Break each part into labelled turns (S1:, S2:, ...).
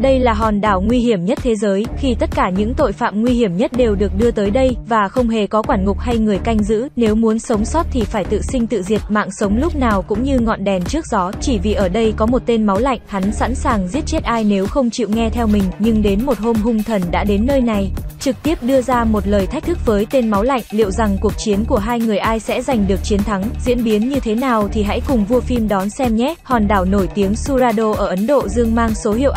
S1: Đây là hòn đảo nguy hiểm nhất thế giới, khi tất cả những tội phạm nguy hiểm nhất đều được đưa tới đây, và không hề có quản ngục hay người canh giữ, nếu muốn sống sót thì phải tự sinh tự diệt, mạng sống lúc nào cũng như ngọn đèn trước gió, chỉ vì ở đây có một tên máu lạnh, hắn sẵn sàng giết chết ai nếu không chịu nghe theo mình, nhưng đến một hôm hung thần đã đến nơi này, trực tiếp đưa ra một lời thách thức với tên máu lạnh, liệu rằng cuộc chiến của hai người ai sẽ giành được chiến thắng, diễn biến như thế nào thì hãy cùng vua phim đón xem nhé. Hòn đảo nổi tiếng Surado ở Ấn Độ Dương mang số hiệu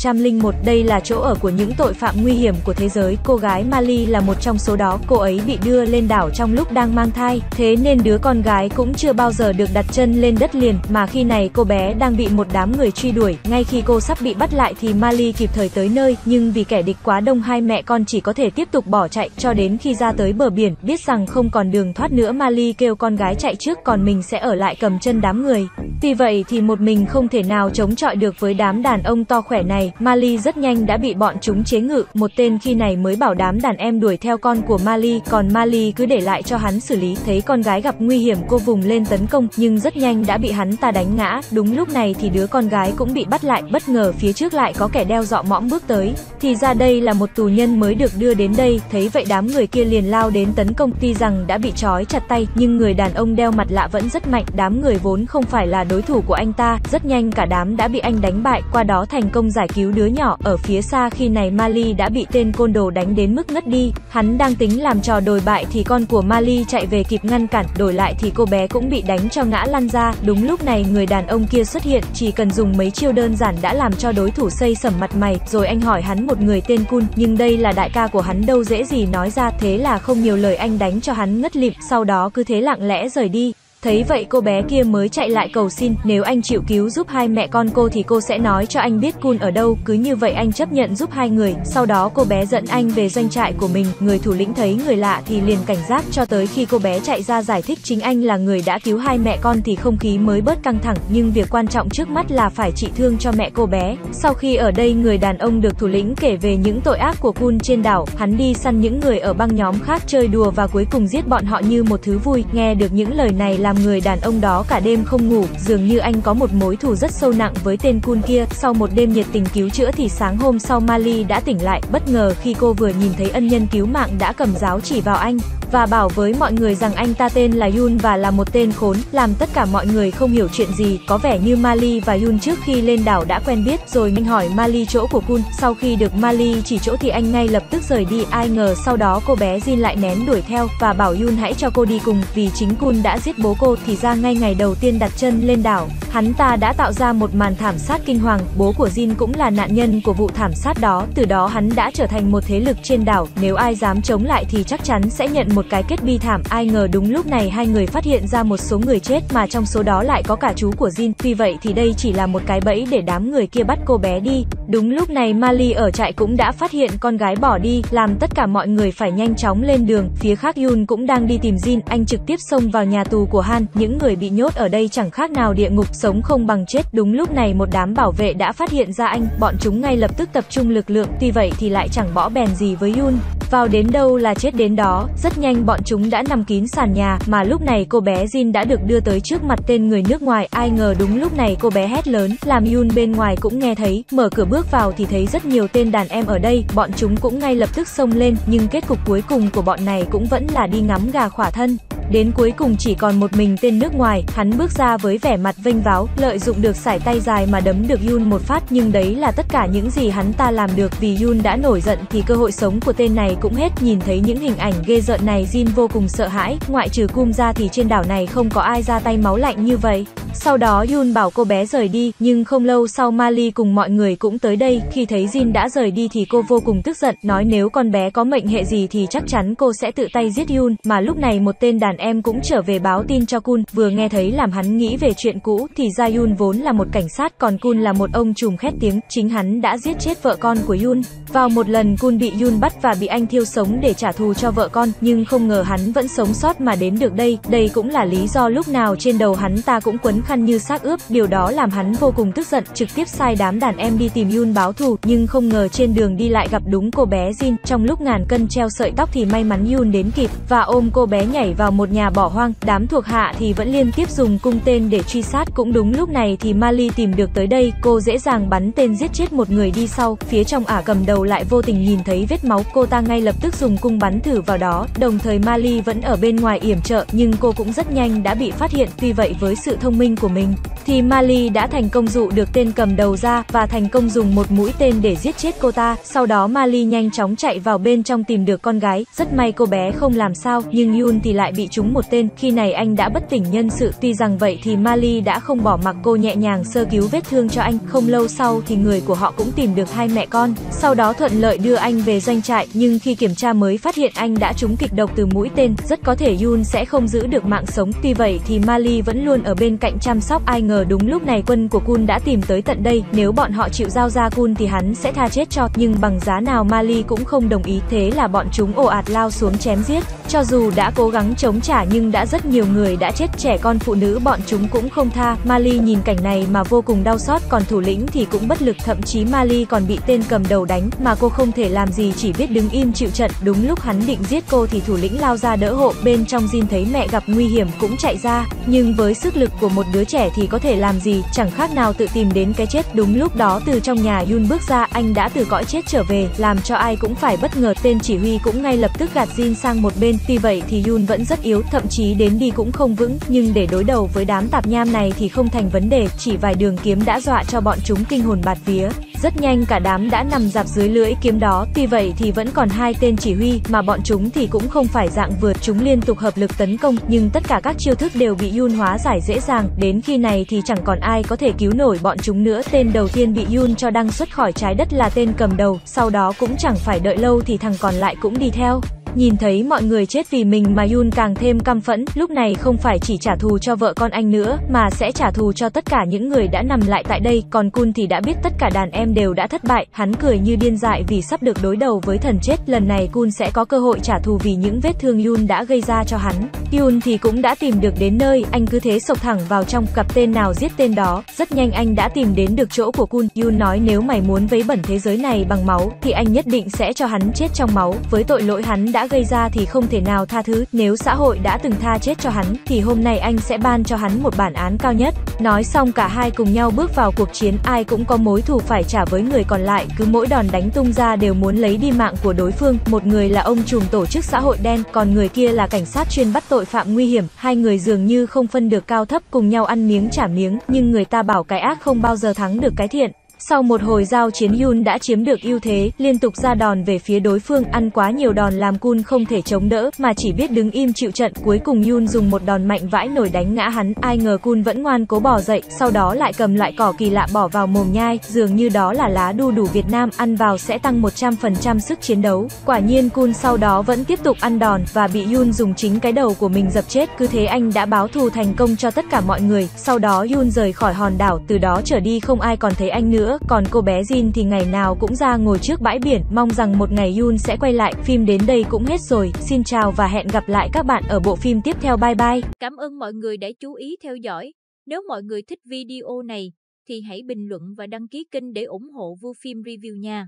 S1: AP101, đây là chỗ ở của những tội phạm nguy hiểm của thế giới. Cô gái Mali là một trong số đó, cô ấy bị đưa lên đảo trong lúc đang mang thai, thế nên đứa con gái cũng chưa bao giờ được đặt chân lên đất liền, mà khi này cô bé đang bị một đám người truy đuổi, ngay khi cô sắp bị bắt lại thì Mali kịp thời tới nơi, nhưng vì kẻ địch quá đông hai mẹ con chỉ có thể tiếp tục bỏ chạy cho đến khi ra tới bờ biển, biết rằng không còn đường thoát nữa Mali kêu con gái chạy trước còn mình sẽ ở lại cầm chân đám người. Tuy vậy thì một mình không thể nào chống chọi được với đám đàn ông to khỏe này, Mali rất nhanh đã bị bọn chúng chế ngự, một tên khi này mới bảo đám đàn em đuổi theo con của Mali, còn Mali cứ để lại cho hắn xử lý, thấy con gái gặp nguy hiểm cô vùng lên tấn công, nhưng rất nhanh đã bị hắn ta đánh ngã, đúng lúc này thì đứa con gái cũng bị bắt lại, bất ngờ phía trước lại có kẻ đeo dọ mõm bước tới, thì ra đây là một tù nhân mới được đưa đến đây, thấy vậy đám người kia liền lao đến tấn công, tuy rằng đã bị trói chặt tay, nhưng người đàn ông đeo mặt lạ vẫn rất mạnh, đám người vốn không phải là đối thủ của anh ta, rất nhanh cả đám đã bị anh đánh bại, qua đó thành công giải cứu đứa nhỏ, ở phía xa khi này Mali đã bị tên côn đồ đánh đến mức ngất đi, hắn đang tính làm trò đồi bại thì con của Mali chạy về kịp ngăn cản, đổi lại thì cô bé cũng bị đánh cho ngã lăn ra, đúng lúc này người đàn ông kia xuất hiện, chỉ cần dùng mấy chiêu đơn giản đã làm cho đối thủ xây sẩm mặt mày, rồi anh hỏi hắn một người tên Kun, nhưng đây là đại ca của hắn đâu? Dễ gì nói ra, thế là không nhiều lời anh đánh cho hắn ngất lịm, sau đó cứ thế lặng lẽ rời đi. Thấy vậy cô bé kia mới chạy lại cầu xin, nếu anh chịu cứu giúp hai mẹ con cô thì cô sẽ nói cho anh biết Kun ở đâu, cứ như vậy anh chấp nhận giúp hai người. Sau đó cô bé dẫn anh về doanh trại của mình, người thủ lĩnh thấy người lạ thì liền cảnh giác cho tới khi cô bé chạy ra giải thích chính anh là người đã cứu hai mẹ con thì không khí mới bớt căng thẳng, nhưng việc quan trọng trước mắt là phải trị thương cho mẹ cô bé. Sau khi ở đây người đàn ông được thủ lĩnh kể về những tội ác của Kun trên đảo, hắn đi săn những người ở băng nhóm khác chơi đùa và cuối cùng giết bọn họ như một thứ vui. Nghe được những lời này là làm người đàn ông đó cả đêm không ngủ, dường như anh có một mối thù rất sâu nặng với tên Kun kia. Sau một đêm nhiệt tình cứu chữa thì sáng hôm sau Mali đã tỉnh lại, bất ngờ khi cô vừa nhìn thấy ân nhân cứu mạng đã cầm giáo chỉ vào anh và bảo với mọi người rằng anh ta tên là Yun và là một tên khốn, làm tất cả mọi người không hiểu chuyện gì, có vẻ như Mali và Yun trước khi lên đảo đã quen biết, rồi anh hỏi Mali chỗ của Kun, sau khi được Mali chỉ chỗ thì anh ngay lập tức rời đi, ai ngờ sau đó cô bé Jin lại nén đuổi theo và bảo Yun hãy cho cô đi cùng, vì chính Kun đã giết bố cô, thì ra ngay ngày đầu tiên đặt chân lên đảo, hắn ta đã tạo ra một màn thảm sát kinh hoàng, bố của Jin cũng là nạn nhân của vụ thảm sát đó, từ đó hắn đã trở thành một thế lực trên đảo, nếu ai dám chống lại thì chắc chắn sẽ nhận một một cái kết bi thảm, ai ngờ đúng lúc này hai người phát hiện ra một số người chết mà trong số đó lại có cả chú của Jin, tuy vậy thì đây chỉ là một cái bẫy để đám người kia bắt cô bé đi. Đúng lúc này Mali ở trại cũng đã phát hiện con gái bỏ đi, làm tất cả mọi người phải nhanh chóng lên đường, phía khác Yun cũng đang đi tìm Jin, anh trực tiếp xông vào nhà tù của Han, những người bị nhốt ở đây chẳng khác nào địa ngục, sống không bằng chết. Đúng lúc này một đám bảo vệ đã phát hiện ra anh, bọn chúng ngay lập tức tập trung lực lượng, tuy vậy thì lại chẳng bỏ bèn gì với Yun. Vào đến đâu là chết đến đó, rất nhanh bọn chúng đã nằm kín sàn nhà, mà lúc này cô bé Jin đã được đưa tới trước mặt tên người nước ngoài, ai ngờ đúng lúc này cô bé hét lớn, làm Yun bên ngoài cũng nghe thấy, mở cửa bước vào thì thấy rất nhiều tên đàn em ở đây, bọn chúng cũng ngay lập tức xông lên, nhưng kết cục cuối cùng của bọn này cũng vẫn là đi ngắm gà khỏa thân. Đến cuối cùng chỉ còn một mình tên nước ngoài, hắn bước ra với vẻ mặt vênh váo, lợi dụng được sải tay dài mà đấm được Yun một phát, nhưng đấy là tất cả những gì hắn ta làm được vì Yun đã nổi giận thì cơ hội sống của tên này cũng hết, nhìn thấy những hình ảnh ghê rợn này Jin vô cùng sợ hãi, ngoại trừ Kum ra thì trên đảo này không có ai ra tay máu lạnh như vậy. Sau đó Yun bảo cô bé rời đi, nhưng không lâu sau Mali cùng mọi người cũng tới đây, khi thấy Jin đã rời đi thì cô vô cùng tức giận, nói nếu con bé có mệnh hệ gì thì chắc chắn cô sẽ tự tay giết Yun, mà lúc này một tên đàn em cũng trở về báo tin cho Kun, vừa nghe thấy làm hắn nghĩ về chuyện cũ, thì ra Yun vốn là một cảnh sát còn Kun là một ông trùm khét tiếng, chính hắn đã giết chết vợ con của Yun. Vào một lần Kun bị Yun bắt và bị anh thiêu sống để trả thù cho vợ con, nhưng không ngờ hắn vẫn sống sót mà đến được đây, đây cũng là lý do lúc nào trên đầu hắn ta cũng quấn khăn như xác ướp, điều đó làm hắn vô cùng tức giận, trực tiếp sai đám đàn em đi tìm Yun báo thù, nhưng không ngờ trên đường đi lại gặp đúng cô bé Jin, trong lúc ngàn cân treo sợi tóc thì may mắn Yun đến kịp, và ôm cô bé nhảy vào một một nhà bỏ hoang, đám thuộc hạ thì vẫn liên tiếp dùng cung tên để truy sát. Cũng đúng lúc này thì Mali tìm được tới đây, cô dễ dàng bắn tên giết chết một người đi sau, phía trong ả cầm đầu lại vô tình nhìn thấy vết máu, cô ta ngay lập tức dùng cung bắn thử vào đó, đồng thời Mali vẫn ở bên ngoài yểm trợ, nhưng cô cũng rất nhanh đã bị phát hiện, tuy vậy với sự thông minh của mình, thì Mali đã thành công dụ được tên cầm đầu ra và thành công dùng một mũi tên để giết chết cô ta. Sau đó Mali nhanh chóng chạy vào bên trong tìm được con gái. Rất may cô bé không làm sao, nhưng Yun thì lại bị trúng một tên. Khi này anh đã bất tỉnh nhân sự. Tuy rằng vậy thì Mali đã không bỏ mặc cô nhẹ nhàng sơ cứu vết thương cho anh. Không lâu sau thì người của họ cũng tìm được hai mẹ con. Sau đó thuận lợi đưa anh về doanh trại, nhưng khi kiểm tra mới phát hiện anh đã trúng kịch độc từ mũi tên. Rất có thể Yun sẽ không giữ được mạng sống. Tuy vậy thì Mali vẫn luôn ở bên cạnh chăm sóc ai ngờ đúng lúc này quân của Kun đã tìm tới tận đây, nếu bọn họ chịu giao ra Kun thì hắn sẽ tha chết cho, nhưng bằng giá nào Mali cũng không đồng ý, thế là bọn chúng ồ ạt lao xuống chém giết. Cho dù đã cố gắng chống trả nhưng đã rất nhiều người đã chết, trẻ con phụ nữ bọn chúng cũng không tha. Mali nhìn cảnh này mà vô cùng đau xót, còn thủ lĩnh thì cũng bất lực, thậm chí Mali còn bị tên cầm đầu đánh, mà cô không thể làm gì chỉ biết đứng im chịu trận. Đúng lúc hắn định giết cô thì thủ lĩnh lao ra đỡ hộ, bên trong Jin thấy mẹ gặp nguy hiểm cũng chạy ra, nhưng với sức lực của một đứa trẻ thì có thể làm gì, chẳng khác nào tự tìm đến cái chết. Đúng lúc đó từ trong nhà Yun bước ra, anh đã từ cõi chết trở về, làm cho ai cũng phải bất ngờ. Tên chỉ huy cũng ngay lập tức gạt Jin sang một bên. Tuy vậy thì Yun vẫn rất yếu, thậm chí đến đi cũng không vững, nhưng để đối đầu với đám tạp nham này thì không thành vấn đề, chỉ vài đường kiếm đã dọa cho bọn chúng kinh hồn bạt vía. Rất nhanh cả đám đã nằm dạp dưới lưỡi kiếm đó, tuy vậy thì vẫn còn hai tên chỉ huy, mà bọn chúng thì cũng không phải dạng vượt, chúng liên tục hợp lực tấn công, nhưng tất cả các chiêu thức đều bị Yun hóa giải dễ dàng, đến khi này thì chẳng còn ai có thể cứu nổi bọn chúng nữa. Tên đầu tiên bị Yun cho đăng xuất khỏi trái đất là tên cầm đầu, sau đó cũng chẳng phải đợi lâu thì thằng còn lại cũng đi theo. Nhìn thấy mọi người chết vì mình mà Yun càng thêm căm phẫn, lúc này không phải chỉ trả thù cho vợ con anh nữa, mà sẽ trả thù cho tất cả những người đã nằm lại tại đây, còn Kun thì đã biết tất cả đàn em đều đã thất bại, hắn cười như điên dại vì sắp được đối đầu với thần chết, lần này Kun sẽ có cơ hội trả thù vì những vết thương Yun đã gây ra cho hắn. Yun thì cũng đã tìm được đến nơi, anh cứ thế sộc thẳng vào trong, cặp tên nào giết tên đó, rất nhanh anh đã tìm đến được chỗ của Kun, Yun nói nếu mày muốn vấy bẩn thế giới này bằng máu, thì anh nhất định sẽ cho hắn chết trong máu, với tội lỗi hắn đã đã gây ra thì không thể nào tha thứ, nếu xã hội đã từng tha chết cho hắn, thì hôm nay anh sẽ ban cho hắn một bản án cao nhất. Nói xong cả hai cùng nhau bước vào cuộc chiến, ai cũng có mối thù phải trả với người còn lại, cứ mỗi đòn đánh tung ra đều muốn lấy đi mạng của đối phương, một người là ông trùm tổ chức xã hội đen, còn người kia là cảnh sát chuyên bắt tội phạm nguy hiểm, hai người dường như không phân được cao thấp cùng nhau ăn miếng trả miếng, nhưng người ta bảo cái ác không bao giờ thắng được cái thiện. Sau một hồi giao chiến Yun đã chiếm được ưu thế, liên tục ra đòn về phía đối phương, ăn quá nhiều đòn làm Kun không thể chống đỡ, mà chỉ biết đứng im chịu trận. Cuối cùng Yun dùng một đòn mạnh vãi nổi đánh ngã hắn, ai ngờ Kun vẫn ngoan cố bỏ dậy, sau đó lại cầm lại cỏ kỳ lạ bỏ vào mồm nhai, dường như đó là lá đu đủ Việt Nam, ăn vào sẽ tăng 100% sức chiến đấu. Quả nhiên Kun sau đó vẫn tiếp tục ăn đòn, và bị Yun dùng chính cái đầu của mình dập chết, cứ thế anh đã báo thù thành công cho tất cả mọi người. Sau đó Yun rời khỏi hòn đảo, từ đó trở đi không ai còn thấy anh nữa nữa, còn cô bé Jin thì ngày nào cũng ra ngồi trước bãi biển, mong rằng một ngày Yoon sẽ quay lại. Phim đến đây cũng hết rồi, xin chào và hẹn gặp lại các bạn ở bộ phim tiếp theo bye bye.
S2: Cảm ơn mọi người đã chú ý theo dõi. Nếu mọi người thích video này, thì hãy bình luận và đăng ký kênh để ủng hộ Vu Phim Review nha.